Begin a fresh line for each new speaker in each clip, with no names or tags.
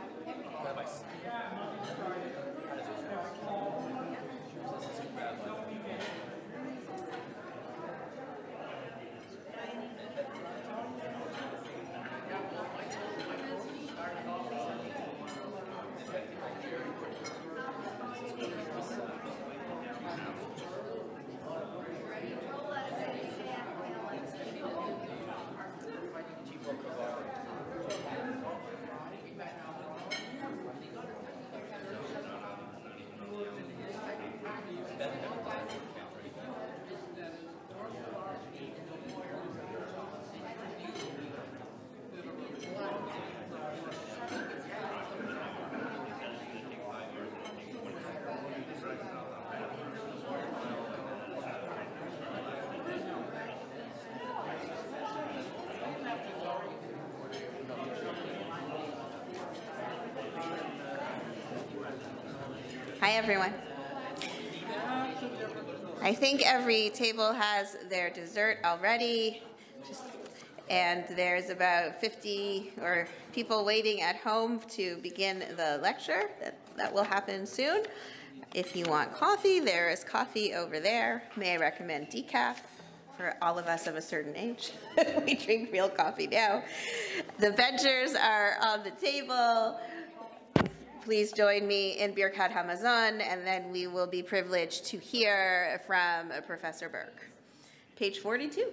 i'm Rabbi. Everyone. I think every table has their dessert already. Just, and there's about 50 or people waiting at home to begin the lecture. That, that will happen soon. If you want coffee, there is coffee over there. May I recommend decaf? for all of us of a certain age. we drink real coffee now. The benchers are on the table please join me in Birkat Hamazon, and then we will be privileged to hear from Professor Berk. Page 42.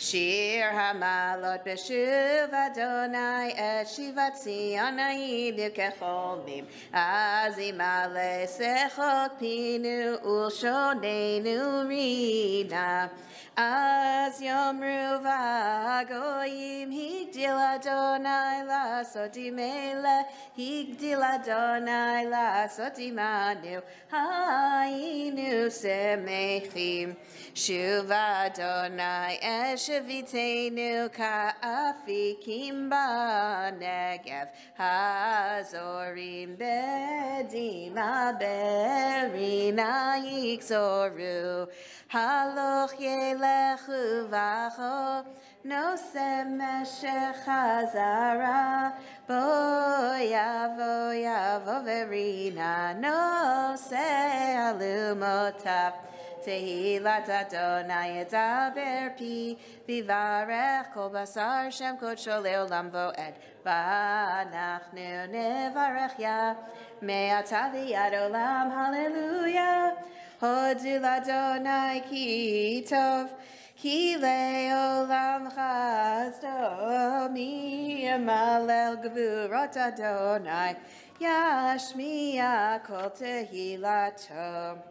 Shir hamalot b'shuv Adonai et shivat Zion ha'idu kecholmim az imale sechok pinu ulshonenu rina Az yomru v'agoyim higdil Adonai לעשות עמלה, הגדיל אדוני לעשות עמנו, היינו שמחים. שוב אדוני אשביתנו כאפיקים בנגב, הזורים בדמעה ברינה יגזורו. הלוך ילכו וכו, נושא משך חזרה, בוא יבוא יבוא ורינה, נושא אלומותיו. תהילת אדוני ידבר פי, ויברך כל בשר שם קודשו לעולם ועד. ואנחנו נברך יה, מעתה ויד עולם, הללויה. הודו לאדוני כי טוב, כי לעולם חסדו, מי ימלל גבורות אדוני, ישמיע כל תהילתו.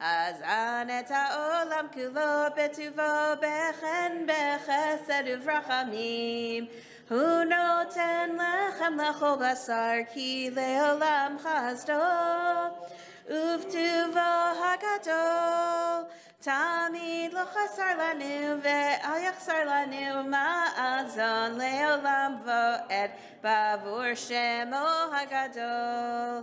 Azan et ha'olam kulo betuvo bechen bechesed uvrachamim Hu noten lechem lechol basar ki leolam chazdo Uvtuvo hagadol תמיד לא חסר לנו ואל יחסר לנו מאזון לעולם ועד בעבור שמו הגדול.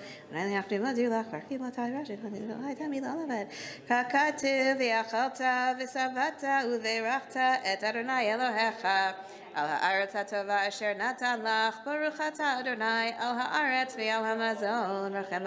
ונהי אנחנו מודיעו לך, ברכי מתי רשת, ונהי תמיד לעבד. ככתוב, ואכלת ושבעת, וברכת את אדוני אלוהיך. על הארץ הטובה אשר נתן לך, ברוך אתה אדוני, על הארץ ועל המזון, רחם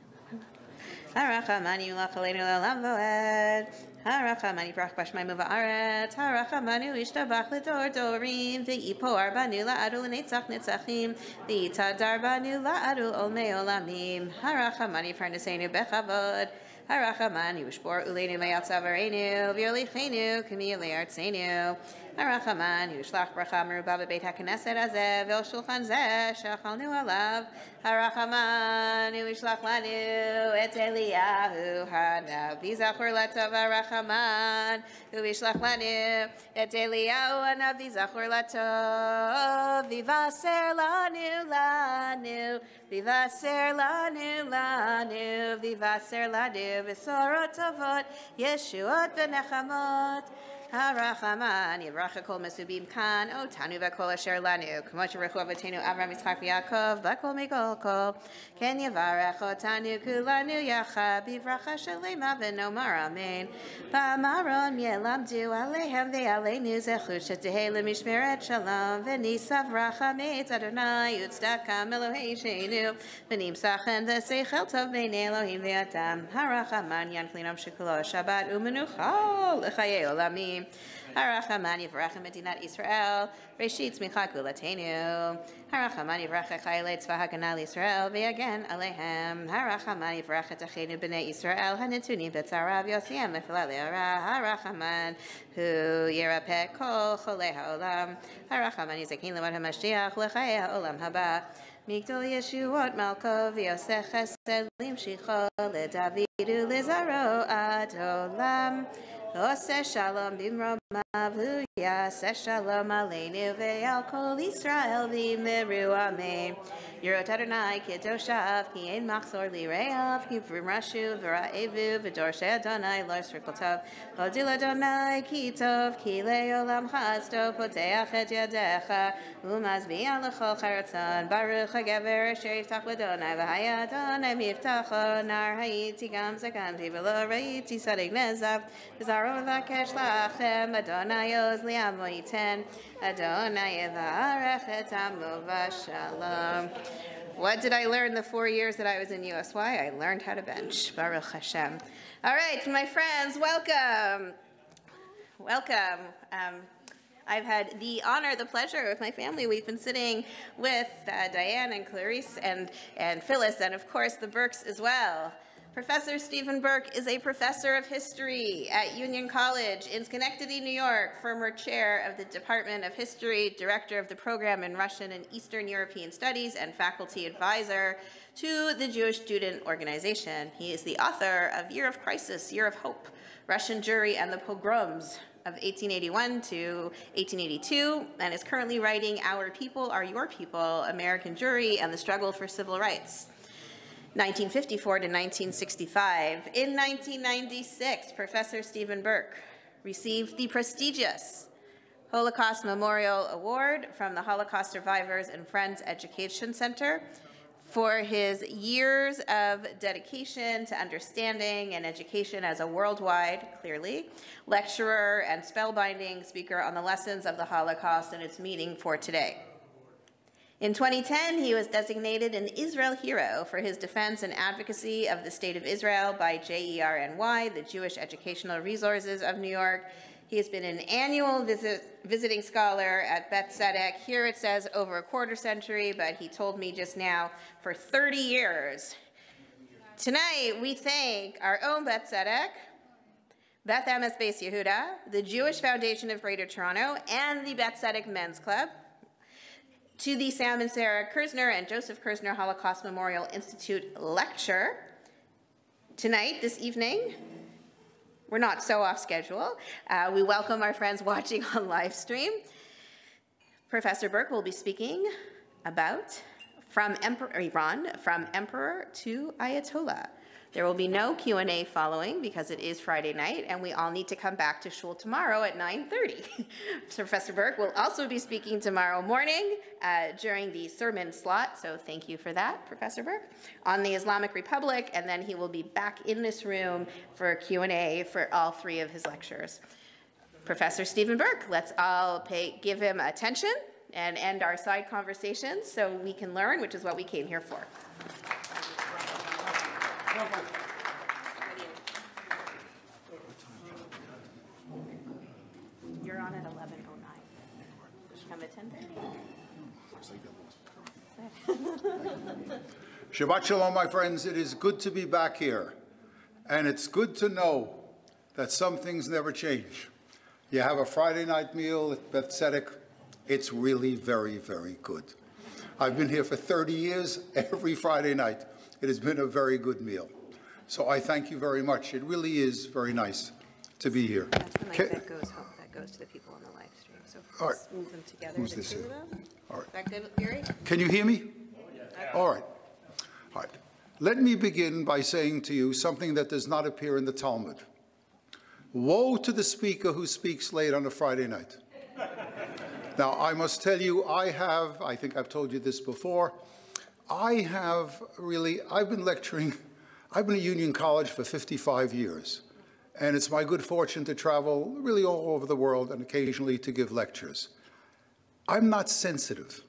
הרחמני לך עלינו לעולם ועד. הרחמני ברח בשמיים ובארץ. הרחמנו ישתבח לדור דורים. ויפור בנו לעדו לנצח נצחים. ויתהדר בנו לעדו עולמי עולמים. הרחמני פרנסנו בכבוד. הרחמני ושבור אלינו מעצברנו. ויוליכנו כמילי ארצנו. הרחמן יושלח ברכה מרובה בבית הכנסת הזה ואל שולחן זה שאכלנו עליו. הרחמן ישלח לנו את אליהו הנביא זכור לטוב הרחמן וישלח לנו את אליהו הנביא זכור לטוב ויבשר לנו לנו ויבשר לנו לנו ויבשר לנו בשורות טובות ישועות ונחמות הרחמן, יברח הכל מסובים כאן, אותנו והכל אשר לנו, כמו שברכו אבותינו אברהם, יצחק ויעקב, בכל מכל כל, כן יברך אותנו כולנו יחד, בברכה שלמה ונאמר אמן. באמרון ילמדו עליהם ועלינו זכות שתהא למשמרת שלום, וניסה ברכה מאת אדוני וצדקה מאלוהי שנו, ונמצא חן ושכל טוב בין אלוהים ואדם. הרחמן ינקלינם שכולו שבת ומנוחה לחיי עולמים. הרחמן יברך מדינת ישראל, ראשית צמיחה גאולתנו. הרחמן יברך חיילי צבא הגנה לישראל ויגן עליהם. הרחמן יברך את אחינו בני ישראל הנתונים בצרה ויוציאם מחלל הרע. הרחמן הוא ירפא כל חולי העולם. הרחמן יזכין למות המשיח לחיי העולם הבא. מגדול ישועות מלכו ויעשה חסד למשיכו לדוד ולזרעו עד עולם. Hoseh Shalom Bimra Mavuya Seshalom Aleinu Ve'al Kol Yisrael V'meru Amen. Yerot Adonai Kedoshav Ki Ein Machzor Lireav Ki V'rashu V'ra'evu V'dorshe Adonai Lo Srikotov Hodil Adonai Ki Tov Ki Le'olam Chasto Poteach Et Yadecha. Umazbiya L'chol charetzon Baruch HaGever Asher Yiftach V'Adonai V'haya Adonai Mivtacho Nar Hayiti Gam Zaganti V'lo Ra'iti Sadek Nezav. V'zarom V'akesh Lachem Adonai Ozli Amoiten, Adonai Evarech Etamo Vashalom. What did I learn the four years that I was in USY? I learned how to bench. Baruch Hashem. All right, my friends, welcome. Welcome. Um, I've had the honor, the pleasure with my family. We've been sitting with uh, Diane and Clarice and, and Phyllis, and of course the Berks as well. Professor Stephen Berk is a professor of history at Union College in Schenectady, New York, former chair of the Department of History, director of the program in Russian and Eastern European Studies, and faculty advisor to the Jewish Student Organization. He is the author of Year of Crisis, Year of Hope, Russian Jewry and the Pogroms of 1881 to 1882, and is currently writing Our People Are Your People, American Jewry and the Struggle for Civil Rights. 1954 to 1965. In 1996, Professor Stephen Berk received the prestigious Holocaust Memorial Award from the Holocaust Survivors and Friends Education Center for his years of dedication to understanding and education as a worldwide, clearly, lecturer and spellbinding speaker on the lessons of the Holocaust and its meaning for today. In 2010, he was designated an Israel Hero for his defense and advocacy of the State of Israel by JERNY, the Jewish Educational Resources of New York. He has been an annual visit, visiting scholar at Beth Tzedec. Here it says over a quarter century, but he told me just now for 30 years. Tonight, we thank our own Beth Tzedec, Beth Emes Beis Yehuda, the Jewish Foundation of Greater Toronto, and the Beth Tzedec Men's Club to the Sam and Sarah Kirzner and Joseph Kirzner Holocaust Memorial Institute lecture tonight, this evening. We're not so off schedule. Uh, we welcome our friends watching on live stream. Professor Berk will be speaking about from Emperor, Iran, from Emperor to Ayatollah. There will be no Q&A following because it is Friday night and we all need to come back to shul tomorrow at 9.30. Professor Berk will also be speaking tomorrow morning uh, during the sermon slot, so thank you for that, Professor Berk, on the Islamic Republic, and then he will be back in this room for Q&A for all three of his lectures. Professor Stephen Berk, let's all pay, give him attention and end our side conversations so we can learn, which is what we came here for. You're on at 11:09. Come at 10:30.
Shabbat Shalom, my friends. It is good to be back here. And it's good to know that some things never change. You have a Friday night meal at Beth Tzedec. It's really very, very good. I've been here for 30 years, every Friday night. It has been a very good meal. So I thank you very much. It really is very nice to be here.
That's the mic that goes home, that goes to the people on the live stream. So
All right.
let's move them together.
Who's this? All right.
Is that good, Gary?
Can you hear me? All right. All right. Let me begin by saying to you something that does not appear in the Talmud. Woe to the speaker who speaks late on a Friday night. Now, I must tell you, I have, I think I've told you this before, I have really, I've been lecturing, I've been at Union College for 55 years. And it's my good fortune to travel really all over the world and occasionally to give lectures. I'm not sensitive.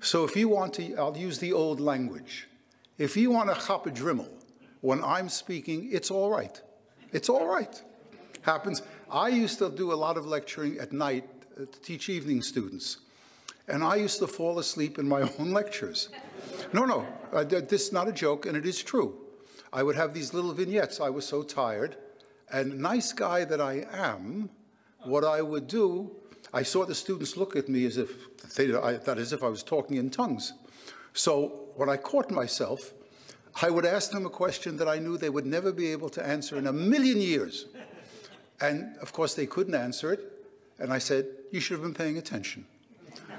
So if you want to, I'll use the old language. If you want to chop a drimmel when I'm speaking, it's all right. It's all right. Happens. I used to do a lot of lecturing at night uh, to teach evening students. And I used to fall asleep in my own lectures. No, no, uh, this is not a joke, and it is true. I would have these little vignettes. I was so tired. And nice guy that I am, what I would do, I saw the students look at me as if, they, I, that as if I was talking in tongues. So when I caught myself, I would ask them a question that I knew they would never be able to answer in a million years. And of course, they couldn't answer it. And I said, You should have been paying attention.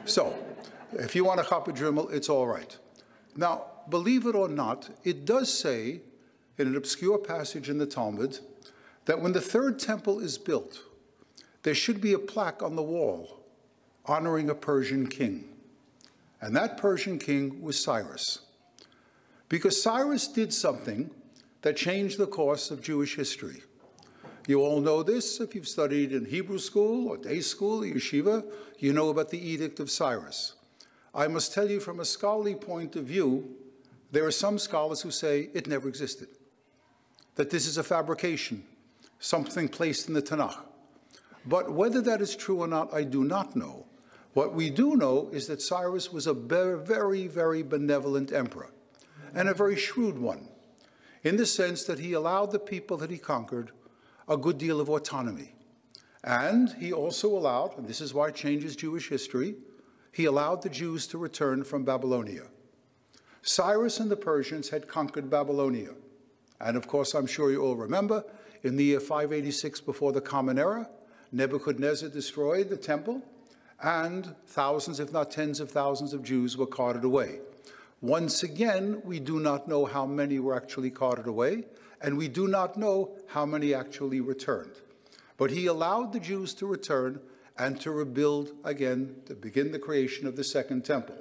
So, if you want to chop a Dremel, it's all right. Now, believe it or not, it does say in an obscure passage in the Talmud that when the third temple is built, there should be a plaque on the wall honoring a Persian king. And that Persian king was Cyrus. Because Cyrus did something that changed the course of Jewish history. You all know this if you've studied in Hebrew school or day school or yeshiva, you know about the Edict of Cyrus. I must tell you from a scholarly point of view, there are some scholars who say it never existed, that this is a fabrication, something placed in the Tanakh. But whether that is true or not, I do not know. What we do know is that Cyrus was a very, very, benevolent emperor, and a very shrewd one, in the sense that he allowed the people that he conquered a good deal of autonomy. And he also allowed, and this is why it changes Jewish history, he allowed the Jews to return from Babylonia. Cyrus and the Persians had conquered Babylonia. And of course, I'm sure you all remember, in the year 586 before the Common Era, Nebuchadnezzar destroyed the temple, and thousands, if not tens of thousands, of Jews were carted away. Once again, we do not know how many were actually carted away, and we do not know how many actually returned. But he allowed the Jews to return and to rebuild again, to begin the creation of the Second Temple.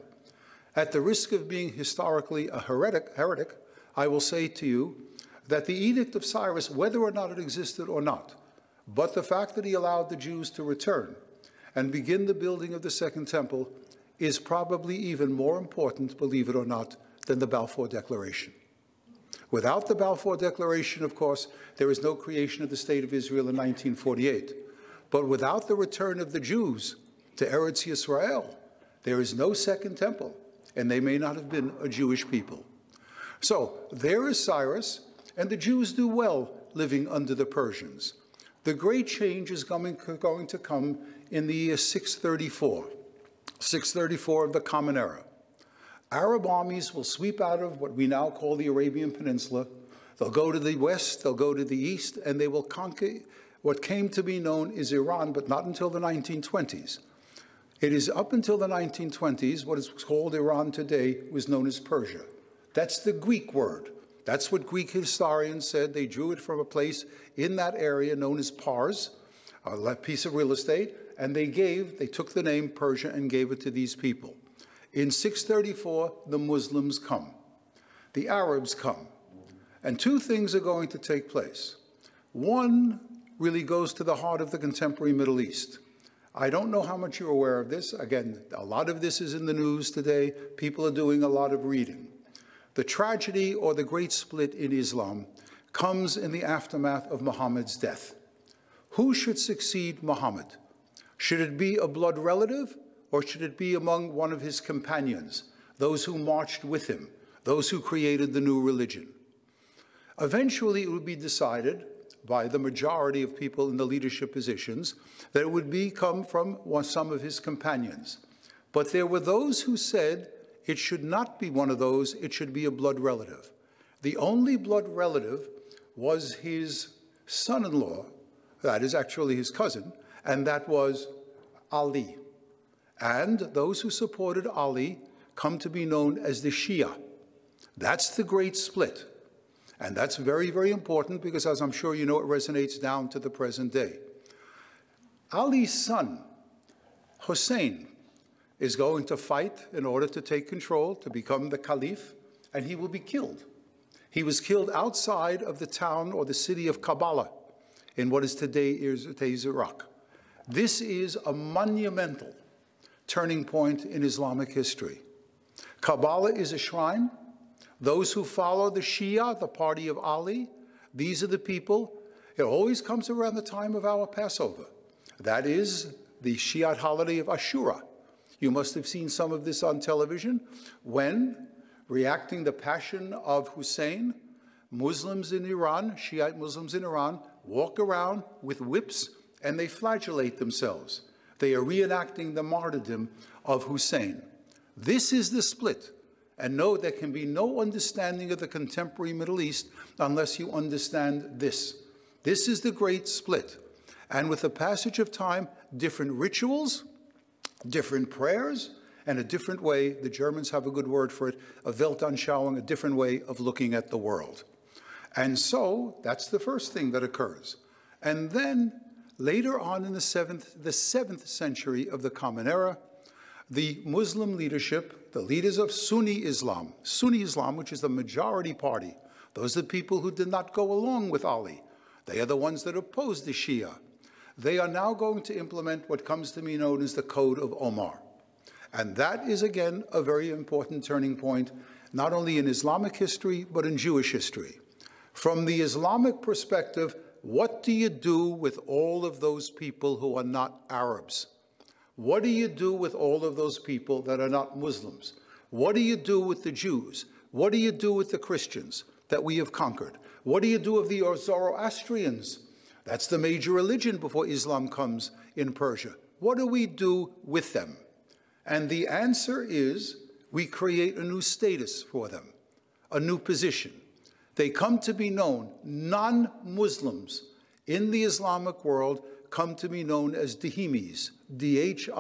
At the risk of being historically a heretic, heretic, I will say to you that the Edict of Cyrus, whether or not it existed or not, but the fact that he allowed the Jews to return and begin the building of the Second Temple is probably even more important, believe it or not, than the Balfour Declaration. Without the Balfour Declaration, of course, there is no creation of the State of Israel in 1948. But without the return of the Jews to Eretz Yisrael, there is no Second Temple, and they may not have been a Jewish people. So there is Cyrus, and the Jews do well living under the Persians. The great change is coming, going to come in the year 634, 634 of the Common Era. Arab armies will sweep out of what we now call the Arabian Peninsula. They'll go to the west, they'll go to the east, and they will conquer what came to be known as Iran, but not until the 1920s. It is up until the 1920s, what is called Iran today was known as Persia. That's the Greek word. That's what Greek historians said. They drew it from a place in that area known as Pars, a piece of real estate, and they gave, they took the name Persia and gave it to these people. In 634, the Muslims come. The Arabs come. And two things are going to take place. One really goes to the heart of the contemporary Middle East. I don't know how much you're aware of this. Again, a lot of this is in the news today. People are doing a lot of reading. The tragedy or the great split in Islam comes in the aftermath of Muhammad's death. Who should succeed Muhammad? Should it be a blood relative or should it be among one of his companions, those who marched with him, those who created the new religion? Eventually, it would be decided by the majority of people in the leadership positions that it would be come from some of his companions. But there were those who said it should not be one of those, it should be a blood relative. The only blood relative was his son-in-law, that is actually his cousin, and that was Ali. And those who supported Ali come to be known as the Shia. That's the great split. And that's very, very important because, as I'm sure you know, it resonates down to the present day. Ali's son, Hussein, is going to fight in order to take control, to become the caliph, and he will be killed. He was killed outside of the town or the city of Karbala in what is today today's Iraq. This is a monumental turning point in Islamic history. Karbala is a shrine those who follow the Shia, the party of Ali, these are the people. It always comes around the time of our Passover. That is the Shiite holiday of Ashura. You must have seen some of this on television when, reacting the passion of Hussein, Muslims in Iran, Shiite Muslims in Iran, walk around with whips and they flagellate themselves. They are reenacting the martyrdom of Hussein. This is the split and no, there can be no understanding of the contemporary Middle East unless you understand this. This is the great split. And with the passage of time, different rituals, different prayers, and a different way, the Germans have a good word for it, a Weltanschauung, a different way of looking at the world. And so that's the first thing that occurs. And then later on in the seventh, the seventh century of the Common Era, the Muslim leadership, the leaders of Sunni Islam, Sunni Islam, which is the majority party, those are the people who did not go along with Ali. They are the ones that opposed the Shia. They are now going to implement what comes to be known as the Code of Omar. And that is, again, a very important turning point, not only in Islamic history, but in Jewish history. From the Islamic perspective, what do you do with all of those people who are not Arabs? What do you do with all of those people that are not Muslims? What do you do with the Jews? What do you do with the Christians that we have conquered? What do you do of the Zoroastrians? That's the major religion before Islam comes in Persia. What do we do with them? And the answer is we create a new status for them, a new position. They come to be known, non-Muslims in the Islamic world come to be known as Dhimmis, D-H-I-M-M-I.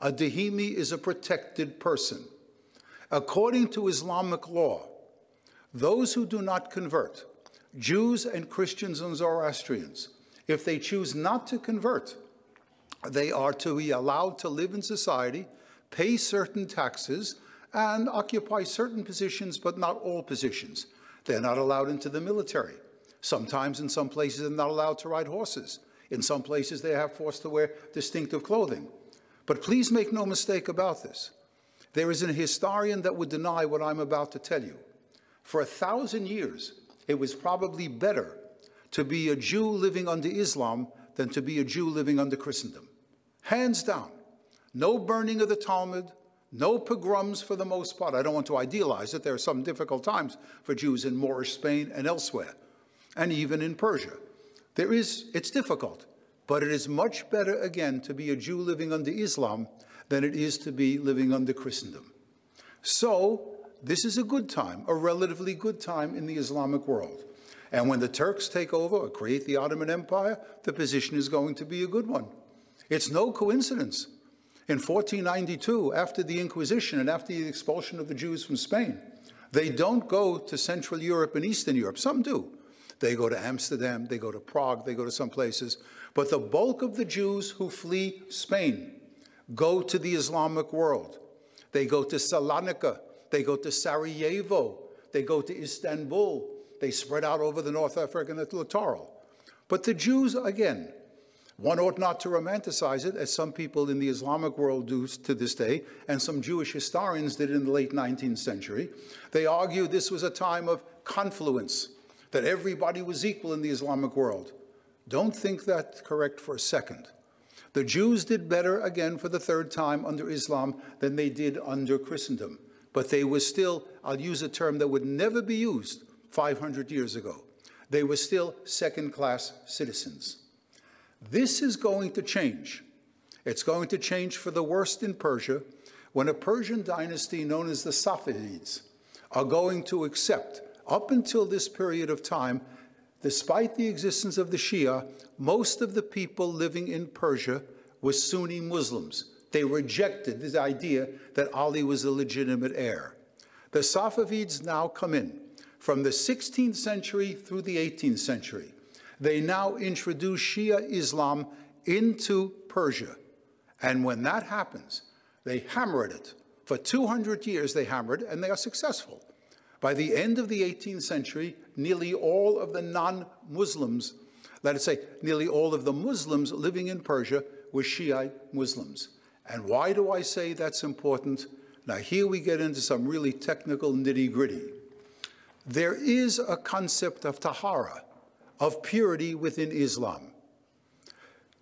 A Dhimmi is a protected person. According to Islamic law, those who do not convert, Jews and Christians and Zoroastrians, if they choose not to convert, they are to be allowed to live in society, pay certain taxes, and occupy certain positions, but not all positions. They're not allowed into the military. Sometimes in some places they're not allowed to ride horses. In some places they are forced to wear distinctive clothing. But please make no mistake about this. There is an historian that would deny what I'm about to tell you. For a thousand years, it was probably better to be a Jew living under Islam than to be a Jew living under Christendom. Hands down. No burning of the Talmud, no pogroms for the most part. I don't want to idealize it. There are some difficult times for Jews in Moorish Spain and elsewhere and even in Persia. There is, it's difficult, but it is much better, again, to be a Jew living under Islam than it is to be living under Christendom. So, this is a good time, a relatively good time in the Islamic world. And when the Turks take over or create the Ottoman Empire, the position is going to be a good one. It's no coincidence. In 1492, after the Inquisition and after the expulsion of the Jews from Spain, they don't go to Central Europe and Eastern Europe. Some do. They go to Amsterdam, they go to Prague, they go to some places. But the bulk of the Jews who flee Spain go to the Islamic world. They go to Salonika, they go to Sarajevo, they go to Istanbul, they spread out over the North African littoral. But the Jews, again, one ought not to romanticize it, as some people in the Islamic world do to this day, and some Jewish historians did in the late 19th century. They argue this was a time of confluence, that everybody was equal in the Islamic world. Don't think that's correct for a second. The Jews did better again for the third time under Islam than they did under Christendom. But they were still, I'll use a term that would never be used 500 years ago. They were still second class citizens. This is going to change. It's going to change for the worst in Persia when a Persian dynasty known as the Safavids are going to accept, up until this period of time, despite the existence of the Shia, most of the people living in Persia were Sunni Muslims. They rejected this idea that Ali was a legitimate heir. The Safavids now come in from the 16th century through the 18th century. They now introduce Shia Islam into Persia. And when that happens, they hammer at it. For 200 years, they hammered, and they are successful. By the end of the 18th century, nearly all of the non Muslims, let us say, nearly all of the Muslims living in Persia were Shiite Muslims. And why do I say that's important? Now, here we get into some really technical nitty gritty. There is a concept of tahara, of purity within Islam.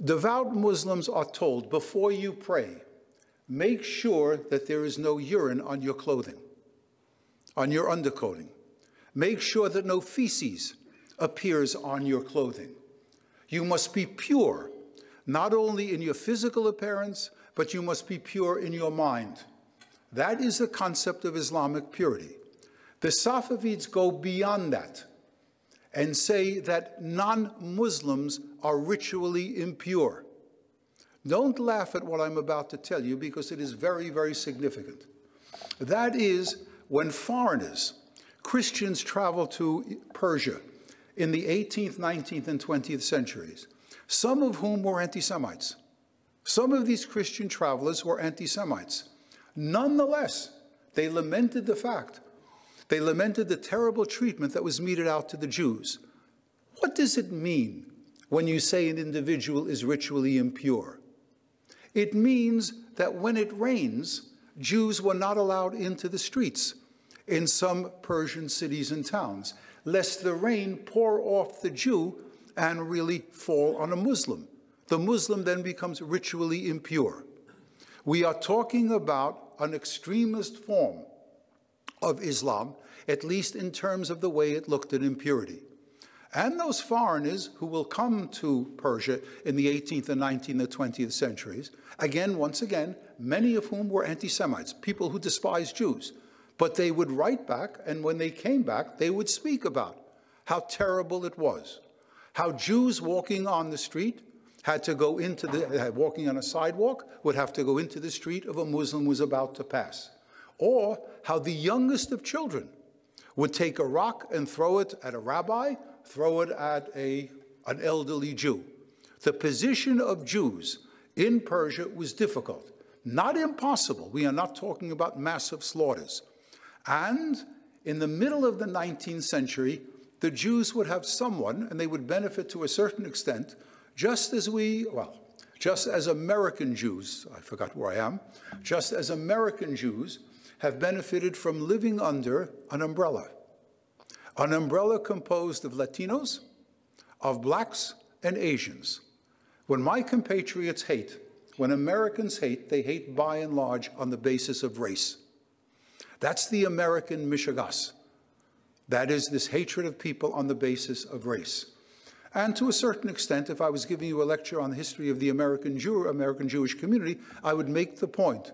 Devout Muslims are told before you pray, make sure that there is no urine on your clothing, on your undercoating. Make sure that no feces appears on your clothing. You must be pure, not only in your physical appearance, but you must be pure in your mind. That is the concept of Islamic purity. The Safavids go beyond that and say that non-Muslims are ritually impure. Don't laugh at what I'm about to tell you because it is very, very significant. That is when foreigners, Christians travel to Persia in the 18th, 19th, and 20th centuries, some of whom were anti-Semites. Some of these Christian travelers were anti-Semites. Nonetheless, they lamented the fact they lamented the terrible treatment that was meted out to the Jews. What does it mean when you say an individual is ritually impure? It means that when it rains, Jews were not allowed into the streets in some Persian cities and towns, lest the rain pour off the Jew and really fall on a Muslim. The Muslim then becomes ritually impure. We are talking about an extremist form of Islam, at least in terms of the way it looked at impurity. And those foreigners who will come to Persia in the 18th and 19th and 20th centuries, again, once again, many of whom were anti-Semites, people who despised Jews. But they would write back, and when they came back, they would speak about how terrible it was, how Jews walking on the street had to go into the, walking on a sidewalk, would have to go into the street of a Muslim was about to pass or how the youngest of children would take a rock and throw it at a rabbi, throw it at a, an elderly Jew. The position of Jews in Persia was difficult, not impossible. We are not talking about massive slaughters. And in the middle of the 19th century, the Jews would have someone, and they would benefit to a certain extent, just as we, well, just as American Jews, I forgot where I am, just as American Jews have benefited from living under an umbrella. An umbrella composed of Latinos, of blacks, and Asians. When my compatriots hate, when Americans hate, they hate by and large on the basis of race. That's the American mishegas. That is this hatred of people on the basis of race. And to a certain extent, if I was giving you a lecture on the history of the American, Jew, American Jewish community, I would make the point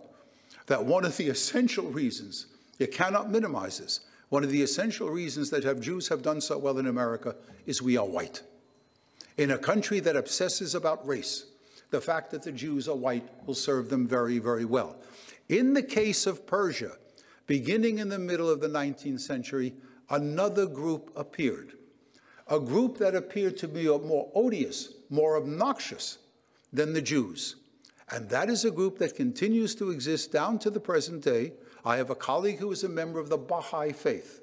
that one of the essential reasons, you cannot minimize this, one of the essential reasons that have Jews have done so well in America is we are white. In a country that obsesses about race, The fact that the Jews are white will serve them very, very well. In the case of Persia, beginning in the middle of the 19th century, another group appeared. A group that appeared to be more odious, more obnoxious than the Jews. And that is a group that continues to exist down to the present day. I have a colleague who is a member of the Baha'i faith.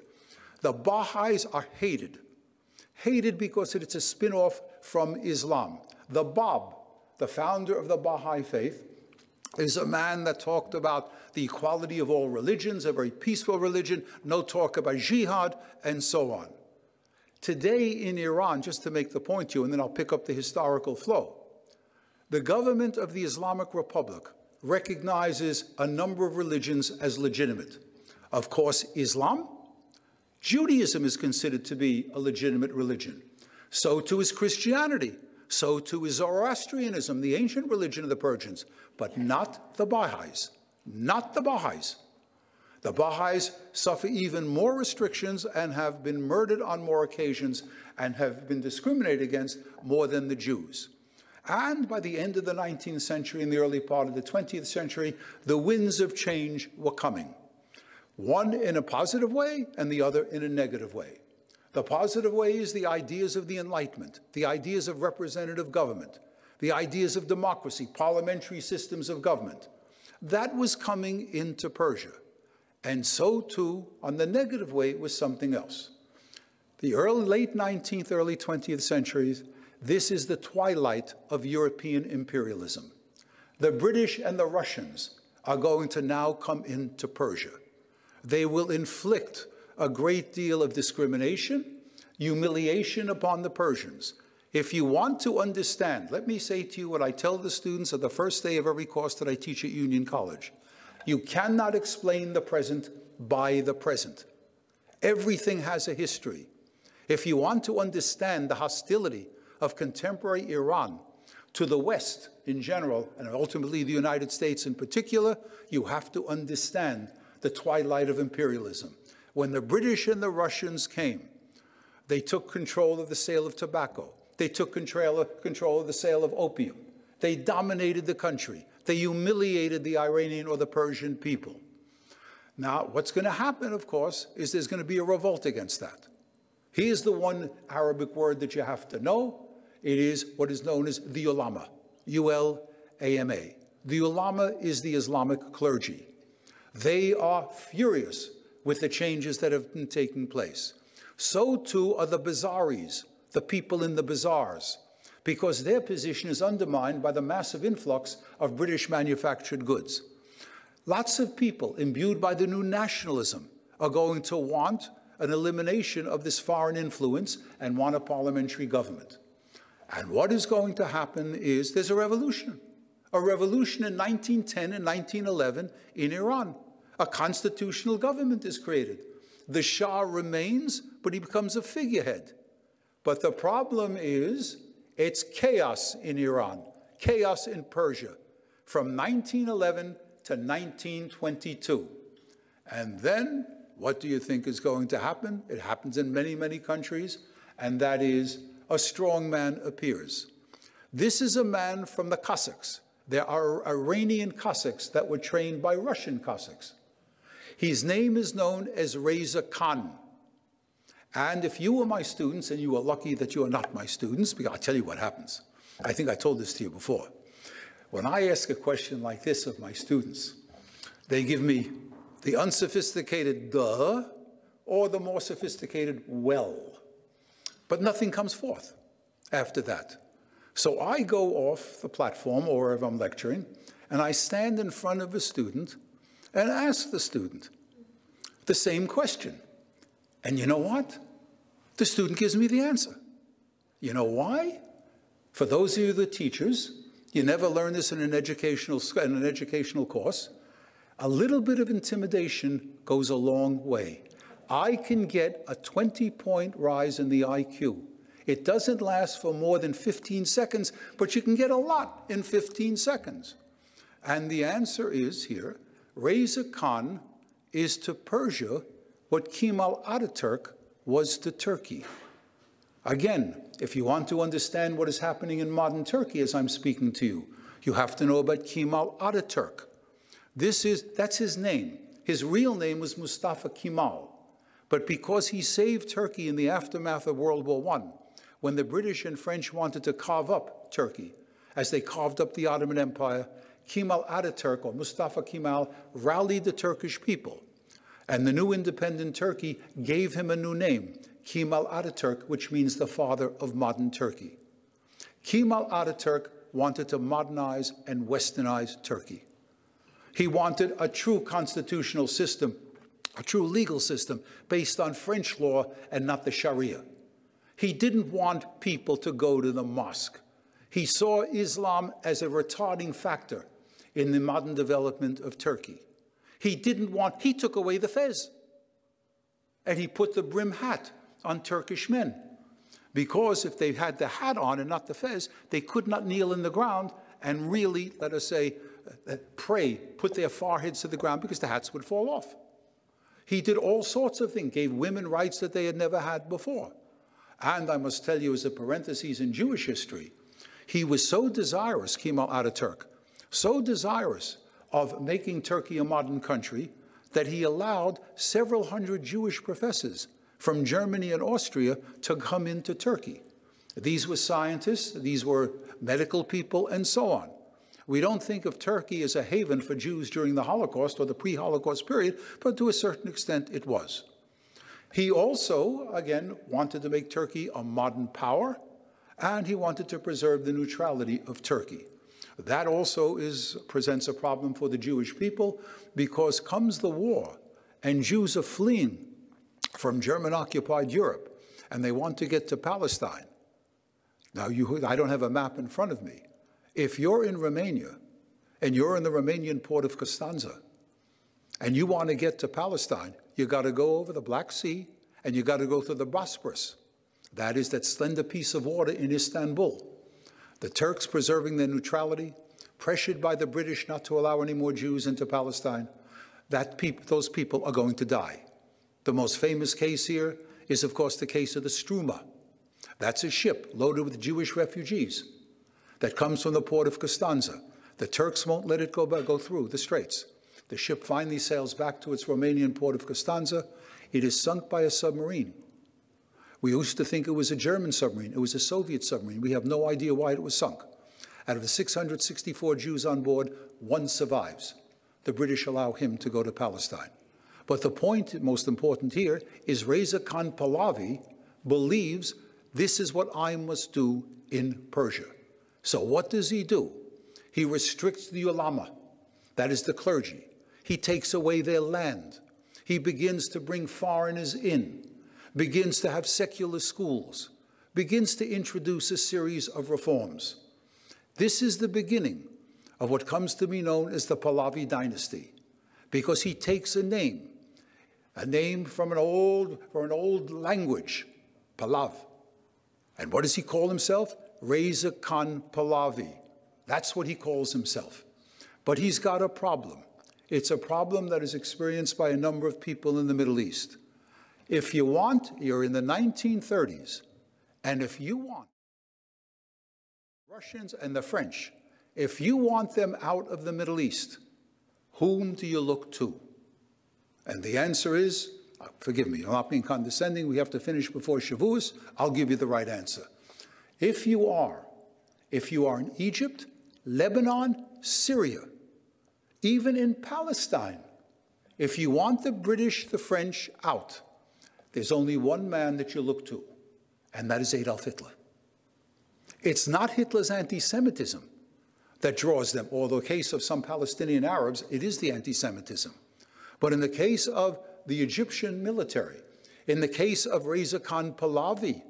The Baha'is are hated. Hated because it's a spin off from Islam. The Bab, the founder of the Baha'i faith, is a man that talked about the equality of all religions, a very peaceful religion, no talk about jihad, and so on. Today in Iran, just to make the point to you, and then I'll pick up the historical flow, the government of the Islamic Republic recognizes a number of religions as legitimate. Of course, Islam, Judaism is considered to be a legitimate religion. So too is Christianity. So too is Zoroastrianism, the ancient religion of the Persians, but not the Baha'is. Not the Baha'is. The Baha'is suffer even more restrictions and have been murdered on more occasions and have been discriminated against more than the Jews. And by the end of the 19th century and the early part of the 20th century, the winds of change were coming. One in a positive way and the other in a negative way. The positive way is the ideas of the Enlightenment, the ideas of representative government, the ideas of democracy, parliamentary systems of government. That was coming into Persia. And so too, on the negative way, was something else. The early, late 19th, early 20th centuries this is the twilight of European imperialism. The British and the Russians are going to now come into Persia. They will inflict a great deal of discrimination, humiliation upon the Persians. If you want to understand, let me say to you what I tell the students at the first day of every course that I teach at Union College. You cannot explain the present by the present. Everything has a history. If you want to understand the hostility of contemporary Iran to the West in general, and ultimately the United States in particular, you have to understand the twilight of imperialism. When the British and the Russians came, they took control of the sale of tobacco. They took control of, the sale of opium. They dominated the country. They humiliated the Iranian or the Persian people. Now, what's going to happen, of course, is there's going to be a revolt against that. Here's the one Arabic word that you have to know. It is what is known as the ulama, U-L-A-M-A. The ulama is the Islamic clergy. They are furious with the changes that have been taking place. So too are the bazaris, the people in the bazaars, because their position is undermined by the massive influx of British manufactured goods. Lots of people imbued by the new nationalism are going to want an elimination of this foreign influence and want a parliamentary government. And what is going to happen is there's a revolution. A revolution in 1910 and 1911 in Iran. A constitutional government is created. The Shah remains, but he becomes a figurehead. But the problem is it's chaos in Iran, chaos in Persia from 1911 to 1922. And then what do you think is going to happen? It happens in many, many countries, and that is a strong man appears. This is a man from the Cossacks. There are Iranian Cossacks that were trained by Russian Cossacks. His name is known as Reza Khan. And if you were my students, and you are lucky that you are not my students, because I'll tell you what happens. I think I told this to you before. When I ask a question like this of my students, they give me the unsophisticated duh or the more sophisticated well but nothing comes forth after that. So I go off the platform or if I'm lecturing, and I stand in front of a student and ask the student the same question. And you know what? The student gives me the answer. You know why? For those of you the teachers, you never learn this in an educational, in an educational course. A little bit of intimidation goes a long way. I can get a 20 point rise in the IQ. It doesn't last for more than 15 seconds, but you can get a lot in 15 seconds. And the answer is here Reza Khan is to Persia what Kemal Ataturk was to Turkey. Again, if you want to understand what is happening in modern Turkey as I'm speaking to you, You have to know about Kemal Ataturk. This is, that's his name. His real name was Mustafa Kemal. But because he saved Turkey in the aftermath of World War I, when the British and French wanted to carve up Turkey, as they carved up the Ottoman Empire, Kemal Ataturk, or Mustafa Kemal, rallied the Turkish people. And the new independent Turkey gave him a new name, Kemal Ataturk, which means the father of modern Turkey. Kemal Ataturk wanted to modernize and westernize Turkey. He wanted a true constitutional system, a true legal system based on French law and not the Sharia. He didn't want people to go to the mosque. He saw Islam as a retarding factor in the modern development of Turkey. He didn't want, he took away the fez. And he put the brim hat on Turkish men. Because if they had the hat on and not the fez, they could not kneel in the ground and really, let us say, uh, pray, put their foreheads to the ground because the hats would fall off. He did all sorts of things, gave women rights that they had never had before. And I must tell you, as a parenthesis in Jewish history, he was so desirous, Kemal Ataturk, so desirous of making Turkey a modern country that he allowed several hundred Jewish professors from Germany and Austria to come into Turkey. These were scientists, these were medical people, and so on. We don't think of Turkey as a haven for Jews during the Holocaust or the pre-Holocaust period, but to a certain extent it was. He also, again, wanted to make Turkey a modern power, and he wanted to preserve the neutrality of Turkey. That also is, presents a problem for the Jewish people because comes the war and Jews are fleeing from German-occupied Europe and they want to get to Palestine. Now, you, I don't have a map in front of me. If you're in Romania and you're in the Romanian port of Constanza and you want to get to Palestine, you got to go over the Black Sea and you got to go through the Bosporus. That is that slender piece of water in Istanbul. The Turks preserving their neutrality, pressured by the British not to allow any more Jews into Palestine, that those people are going to die. The most famous case here is, of course, the case of the Struma. That's a ship loaded with Jewish refugees that comes from the port of Constanza. The Turks won't let it go, go through the straits. The ship finally sails back to its Romanian port of Constanza. It is sunk by a submarine. We used to think it was a German submarine. It was a Soviet submarine. We have no idea why it was sunk. Out of the 664 Jews on board, one survives. The British allow him to go to Palestine. But the point, most important here, is Reza Khan Pahlavi believes this is what I must do in Persia. So what does he do? He restricts the ulama, that is the clergy. He takes away their land. He begins to bring foreigners in begins to have secular schools, begins to introduce a series of reforms. This is the beginning of what comes to be known as the Pahlavi dynasty, because he takes a name, a name from an old, from an old language, Pahlav. And what does he call himself? Reza Khan Pahlavi. That's what he calls himself. But he's got a problem. It's a problem that is experienced by a number of people in the Middle East. If you want, you're in the 1930s, and if you want Russians and the French, if you want them out of the Middle East, whom do you look to? And the answer is, uh, forgive me, I'm not being condescending, we have to finish before Shavuos, I'll give you the right answer. If you are, if you are in Egypt, Lebanon, Syria, even in Palestine, if you want the British, the French out, there's only one man that you look to, and that is Adolf Hitler. It's not Hitler's anti-Semitism that draws them, or the case of some Palestinian Arabs, it is the anti-Semitism. But in the case of the Egyptian military, in the case of Reza Khan Pahlavi,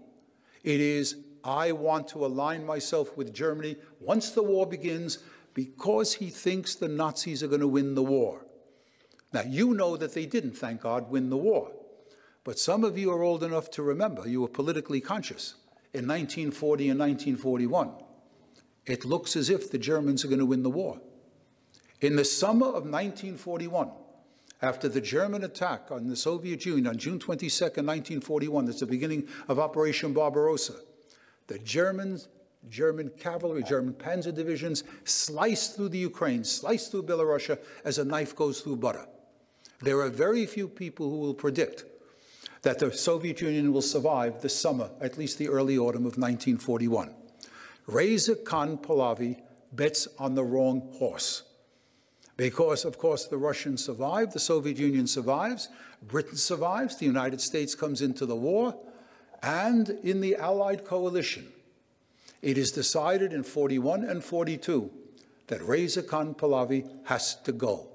it is, I want to align myself with Germany once the war begins because he thinks the Nazis are going to win the war. Now, you know that they didn't, thank God, win the war. But some of you are old enough to remember you were politically conscious in 1940 and 1941. It looks as if the Germans are going to win the war. In the summer of 1941, after the German attack on the Soviet Union on June 22, 1941, that's the beginning of Operation Barbarossa, the Germans German cavalry, German panzer divisions sliced through the Ukraine, sliced through Belarus as a knife goes through butter. There are very few people who will predict that the Soviet Union will survive the summer, at least the early autumn of 1941. Reza Khan Pahlavi bets on the wrong horse. Because, of course, the Russians survive, the Soviet Union survives, Britain survives, the United States comes into the war, and in the Allied coalition, it is decided in 41 and 42 that Reza Khan Pahlavi has to go.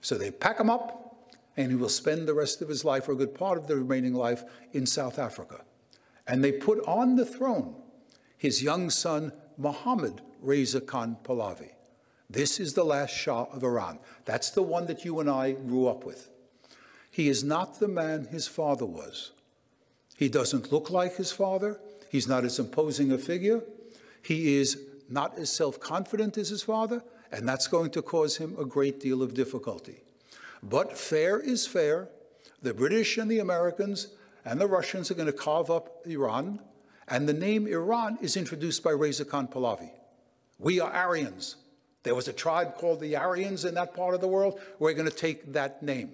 So they pack him up, and he will spend the rest of his life, or a good part of the remaining life, in South Africa. And they put on the throne his young son, Mohammed Reza Khan Pahlavi. This is the last Shah of Iran. That's the one that you and I grew up with. He is not the man his father was. He doesn't look like his father. He's not as imposing a figure. He is not as self-confident as his father, and that's going to cause him a great deal of difficulty. But fair is fair. The British and the Americans and the Russians are going to carve up Iran, and the name Iran is introduced by Reza Khan Pahlavi. We are Aryans. There was a tribe called the Aryans in that part of the world. We're going to take that name.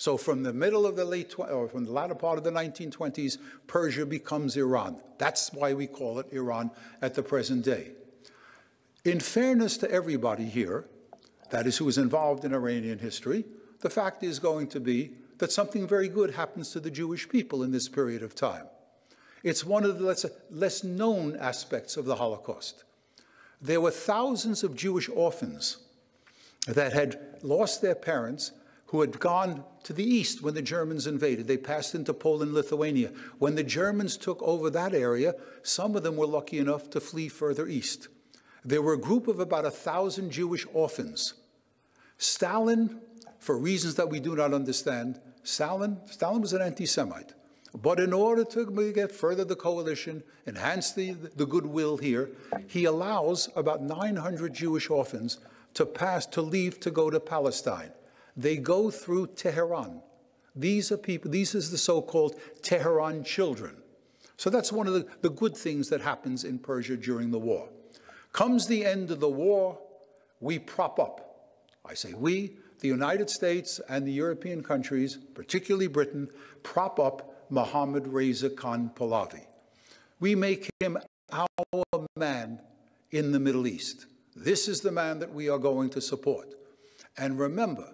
So from the middle of the late, or from the latter part of the 1920s, Persia becomes Iran. That's why we call it Iran at the present day. In fairness to everybody here, that is who is involved in Iranian history, the fact is going to be that something very good happens to the Jewish people in this period of time. It's one of the less, less known aspects of the Holocaust. There were thousands of Jewish orphans that had lost their parents who had gone to the east when the Germans invaded. They passed into Poland, Lithuania. When the Germans took over that area, some of them were lucky enough to flee further east. There were a group of about a thousand Jewish orphans. Stalin, for reasons that we do not understand, Stalin, Stalin was an anti-Semite. But in order to get further the coalition, enhance the, the goodwill here, he allows about 900 Jewish orphans to pass, to leave to go to Palestine. They go through Tehran. These are people, these is the so-called Tehran children. So that's one of the, the good things that happens in Persia during the war. Comes the end of the war, we prop up. I say we, the United States and the European countries, particularly Britain, prop up Mohammad Reza Khan Pahlavi. We make him our man in the Middle East. This is the man that we are going to support. And remember,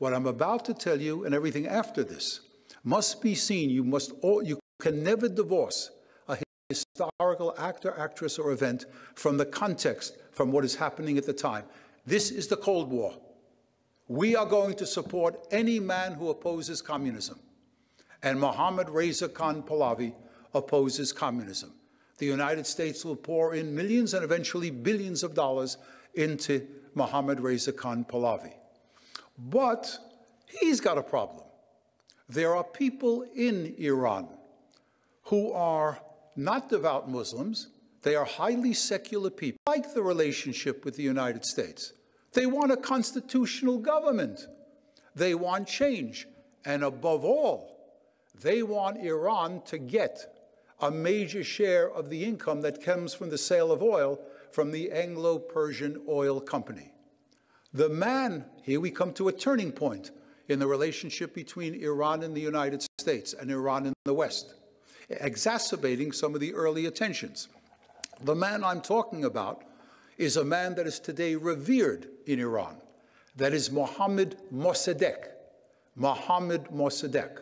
what I'm about to tell you and everything after this must be seen. You must all, you can never divorce a historical actor, actress, or event from the context, from what is happening at the time. This is the Cold War. We are going to support any man who opposes communism and Mohammad Reza Khan Pahlavi opposes communism. The United States will pour in millions and eventually billions of dollars into Mohammad Reza Khan Pahlavi. But he's got a problem. There are people in Iran who are not devout Muslims. They are highly secular people, like the relationship with the United States. They want a constitutional government. They want change. And above all, they want Iran to get a major share of the income that comes from the sale of oil from the Anglo-Persian Oil Company. The man, here we come to a turning point in the relationship between Iran and the United States and Iran and the West, exacerbating some of the earlier tensions. The man I'm talking about is a man that is today revered in Iran. That is Mohammad Mossadegh. Mohammad Mossadegh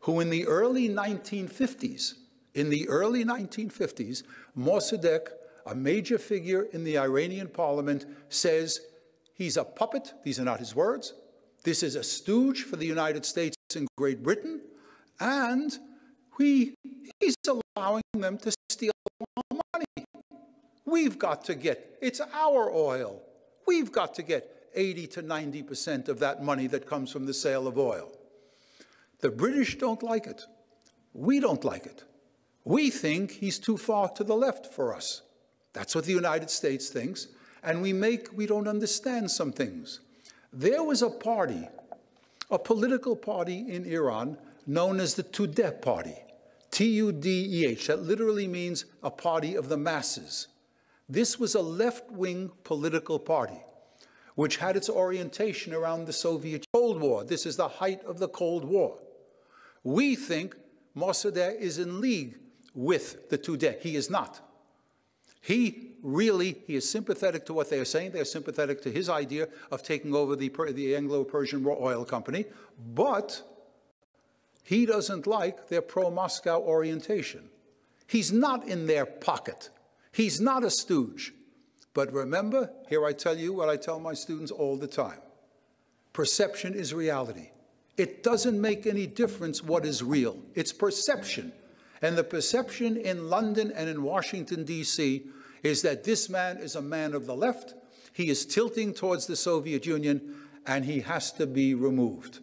who in the early 1950s, in the early 1950s, Mossadegh, a major figure in the Iranian parliament, says he's a puppet, these are not his words, this is a stooge for the United States and Great Britain, and we, he's allowing them to steal our money. We've got to get, it's our oil. We've got to get 80 to 90% of that money that comes from the sale of oil. The British don't like it. We don't like it. We think he's too far to the left for us. That's what the United States thinks, and we make, we don't understand some things. There was a party, a political party in Iran known as the Tudeh Party, T-U-D-E-H. That literally means a party of the masses. This was a left-wing political party which had its orientation around the Soviet Cold War. This is the height of the Cold War. We think Mossadegh is in league with the Tudeh. He is not. He really, he is sympathetic to what they are saying. They are sympathetic to his idea of taking over the, the Anglo-Persian oil company, but he doesn't like their pro-Moscow orientation. He's not in their pocket. He's not a stooge. But remember, here I tell you what I tell my students all the time. Perception is reality. It doesn't make any difference what is real. It's perception. And the perception in London and in Washington, D.C., is that this man is a man of the left, he is tilting towards the Soviet Union, and he has to be removed.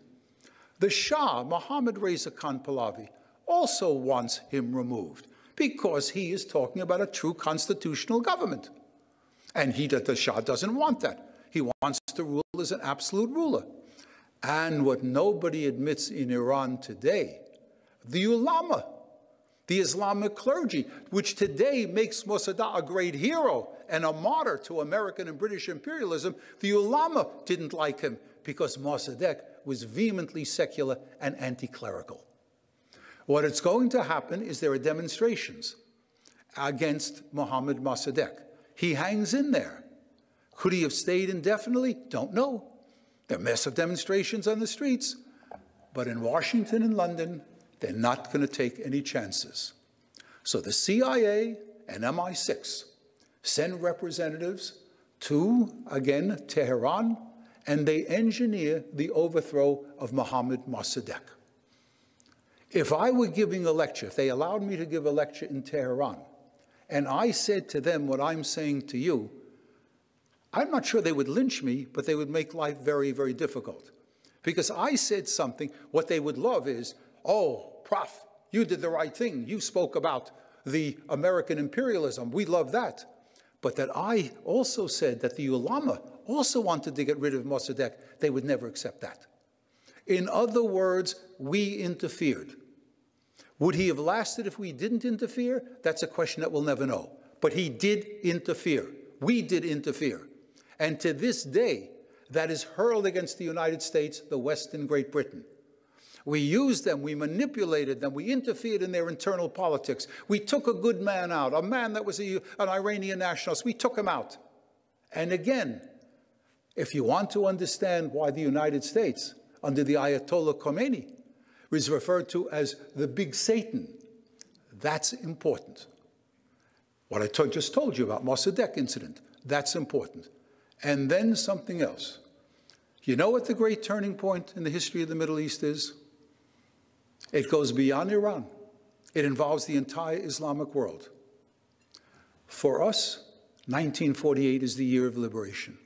The Shah, Mohammad Reza Khan Pahlavi, also wants him removed because he is talking about a true constitutional government. And he, the Shah doesn't want that. He wants to rule as an absolute ruler. And what nobody admits in Iran today, the ulama, the Islamic clergy, which today makes Mossadegh a great hero and a martyr to American and British imperialism, the ulama didn't like him because Mossadegh was vehemently secular and anti-clerical. What is going to happen is there are demonstrations against Mohammad Mossadegh. He hangs in there. Could he have stayed indefinitely? Don't know. There are massive demonstrations on the streets. But in Washington and London, they're not going to take any chances. So the CIA and MI6 send representatives to, again, Tehran, and they engineer the overthrow of Mohammad Mossadegh. If I were giving a lecture, if they allowed me to give a lecture in Tehran, and I said to them what I'm saying to you, I'm not sure they would lynch me, but they would make life very, very difficult. Because I said something, what they would love is, oh, Prof, you did the right thing. You spoke about the American imperialism. We love that. But that I also said that the ulama also wanted to get rid of Mossadegh. They would never accept that. In other words, we interfered. Would he have lasted if we didn't interfere? That's a question that we'll never know. But he did interfere. We did interfere. And to this day, that is hurled against the United States, the West, and Great Britain. We used them, we manipulated them, we interfered in their internal politics. We took a good man out, a man that was a, an Iranian nationalist, we took him out. And again, if you want to understand why the United States, under the Ayatollah Khomeini, is referred to as the big Satan, that's important. What I just told you about Mossadegh incident, that's important. And then something else. You know what the great turning point in the history of the Middle East is? It goes beyond Iran. It involves the entire Islamic world. For us, 1948 is the year of liberation.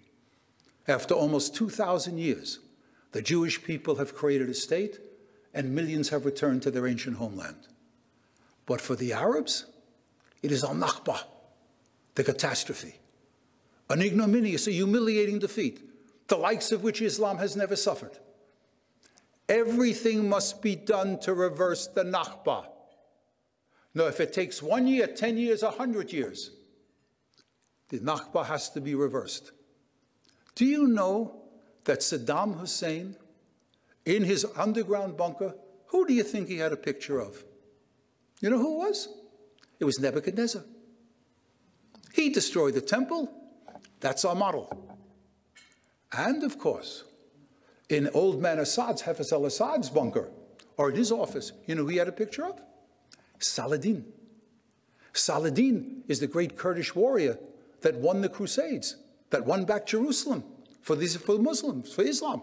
After almost 2,000 years, the Jewish people have created a state and millions have returned to their ancient homeland. But for the Arabs, it is al-Nakba, the catastrophe an ignominious, a humiliating defeat, the likes of which Islam has never suffered. Everything must be done to reverse the Nakba. Now, if it takes one year, 10 years, 100 years, the Nakba has to be reversed. Do you know that Saddam Hussein, in his underground bunker, who do you think he had a picture of? You know who it was? It was Nebuchadnezzar. He destroyed the temple. That's our model. And of course, in old man Assad's, Hafez al-Assad's bunker, or in his office, you know he had a picture of? Saladin. Saladin is the great Kurdish warrior that won the Crusades, that won back Jerusalem for, these, for Muslims, for Islam.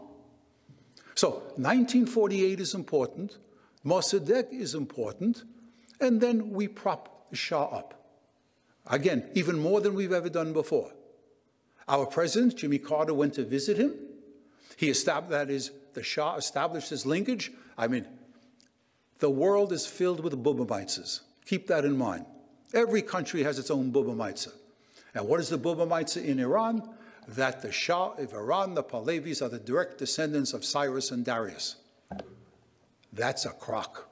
So 1948 is important, Mossadegh is important, and then we prop the Shah up. Again, even more than we've ever done before. Our president, Jimmy Carter, went to visit him. He established, that is, the Shah established his linkage. I mean, the world is filled with Bubamaitzes. Keep that in mind. Every country has its own Bubamaitze. And what is the Bubamaitze in Iran? That the Shah of Iran, the Pahlavis, are the direct descendants of Cyrus and Darius. That's a crock.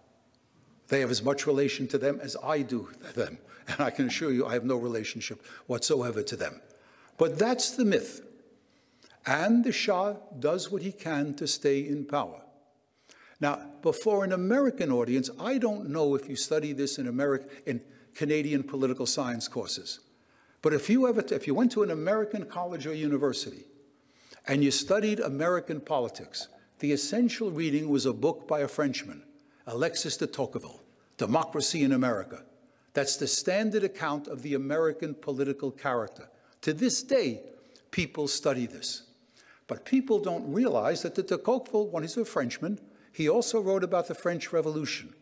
They have as much relation to them as I do to them. And I can assure you I have no relationship whatsoever to them. But that's the myth. And the Shah does what he can to stay in power. Now, before an American audience, I don't know if you study this in America in Canadian political science courses. But if you ever if you went to an American college or university and you studied American politics, the essential reading was a book by a Frenchman, Alexis de Tocqueville, Democracy in America. That's the standard account of the American political character. To this day, people study this. But people don't realize that the de Tocqueville, when he's a Frenchman, he also wrote about the French Revolution.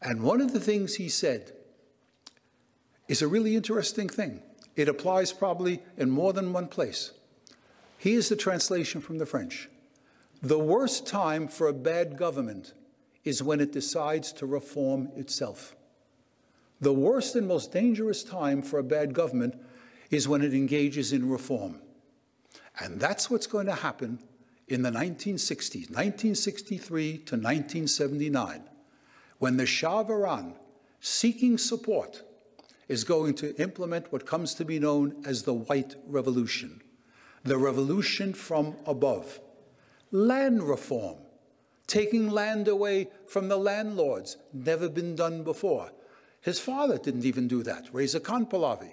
And one of the things he said is a really interesting thing. It applies probably in more than one place. Here's the translation from the French. The worst time for a bad government is when it decides to reform itself. The worst and most dangerous time for a bad government is when it engages in reform. And that's what's going to happen in the 1960s, 1963 to 1979, when the Shah of Iran, seeking support, is going to implement what comes to be known as the White Revolution, the revolution from above. Land reform, taking land away from the landlords, never been done before. His father didn't even do that, Reza Khan Pahlavi.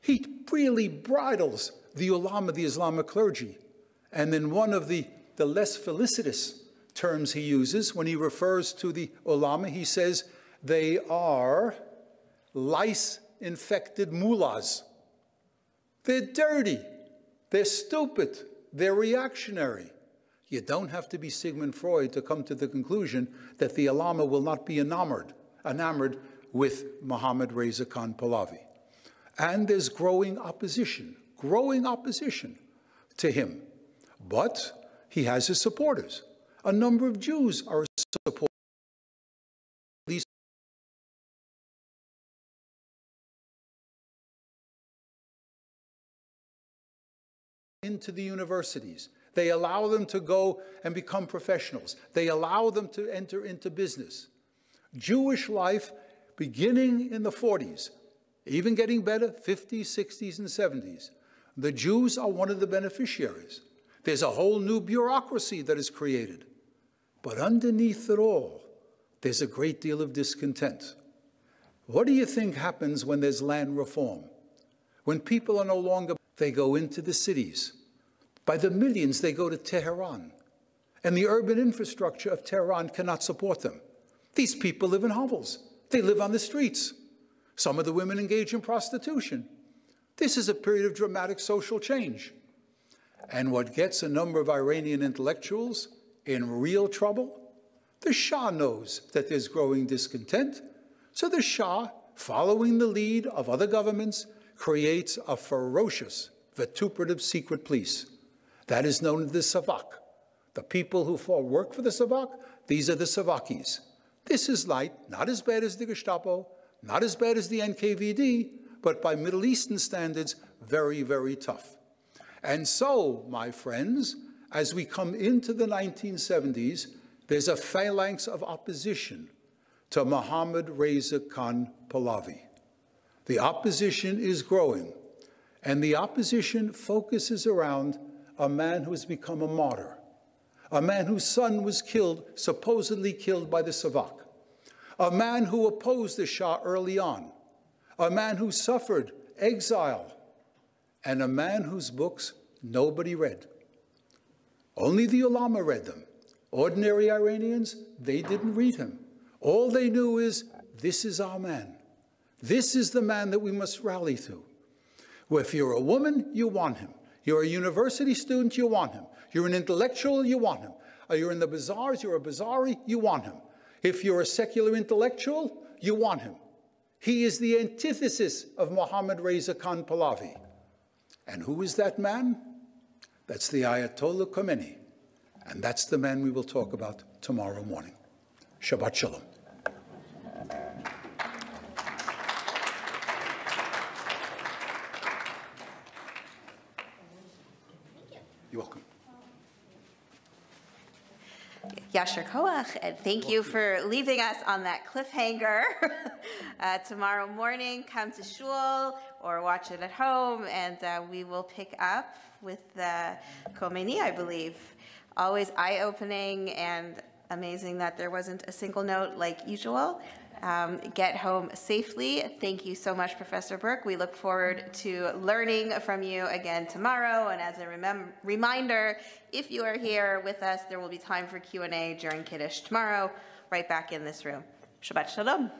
He really bridles the ulama, the Islamic clergy. And then one of the, the less felicitous terms he uses when he refers to the ulama, he says they are lice-infected mullahs. They're dirty. They're stupid. They're reactionary. You don't have to be Sigmund Freud to come to the conclusion that the ulama will not be enamored, enamored with Muhammad Reza Khan Pahlavi. And there's growing opposition, growing opposition to him. But he has his supporters. A number of Jews are supporters. into the universities. They allow them to go and become professionals. They allow them to enter into business. Jewish life beginning in the 40s, even getting better, 50s, 60s, and 70s, the Jews are one of the beneficiaries. There's a whole new bureaucracy that is created. But underneath it all, there's a great deal of discontent. What do you think happens when there's land reform? When people are no longer, they go into the cities. By the millions, they go to Tehran. And the urban infrastructure of Tehran cannot support them. These people live in hovels. They live on the streets. Some of the women engage in prostitution. This is a period of dramatic social change. And what gets a number of Iranian intellectuals in real trouble? The Shah knows that there's growing discontent. So the Shah, following the lead of other governments, creates a ferocious, vituperative secret police. That is known as the Savak. The people who work for the Savak, these are the Savakis. This is light, not as bad as the Gestapo, not as bad as the NKVD, but by Middle Eastern standards, very, very tough. And so, my friends, as we come into the 1970s, there's a phalanx of opposition to Mohammad Reza Khan Pahlavi. The opposition is growing, and the opposition focuses around a man who has become a martyr, a man whose son was killed, supposedly killed by the Savak, a man who opposed the Shah early on, a man who suffered exile, and a man whose books nobody read. Only the ulama read them. Ordinary Iranians, they didn't read him. All they knew is, this is our man. This is the man that we must rally to. Well, if you're a woman, you want him. You're a university student, you want him. You're an intellectual, you want him. Or you're in the bazaars, you're a bazaari, you want him. If you're a secular intellectual, you want him. He is the antithesis of Mohammad Reza Khan Pahlavi. And who is that man? That's the Ayatollah Khomeini. And that's the man we will talk about tomorrow morning. Shabbat Shalom.
Yasher Koach, and thank you for leaving us on that cliffhanger. uh, tomorrow morning, come to shul or watch it at home, and uh, we will pick up with the Khomeini, I believe. Always eye-opening and amazing that there wasn't a single note like usual. Um, get home safely. Thank you so much, Professor Berk. We look forward to learning from you again tomorrow. And as a remem- reminder, if you are here with us, there will be time for Q&A during Kiddush tomorrow, right back in this room. Shabbat Shalom.